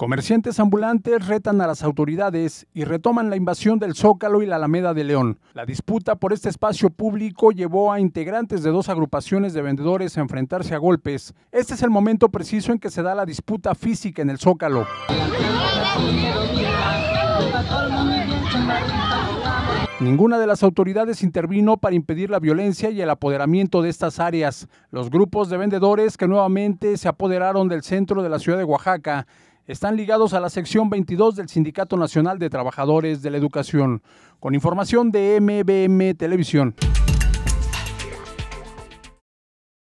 Comerciantes ambulantes retan a las autoridades y retoman la invasión del Zócalo y la Alameda de León. La disputa por este espacio público llevó a integrantes de dos agrupaciones de vendedores a enfrentarse a golpes. Este es el momento preciso en que se da la disputa física en el Zócalo. Ninguna de las autoridades intervino para impedir la violencia y el apoderamiento de estas áreas. Los grupos de vendedores que nuevamente se apoderaron del centro de la ciudad de Oaxaca están ligados a la sección 22 del Sindicato Nacional de Trabajadores de la Educación. Con información de MBM Televisión.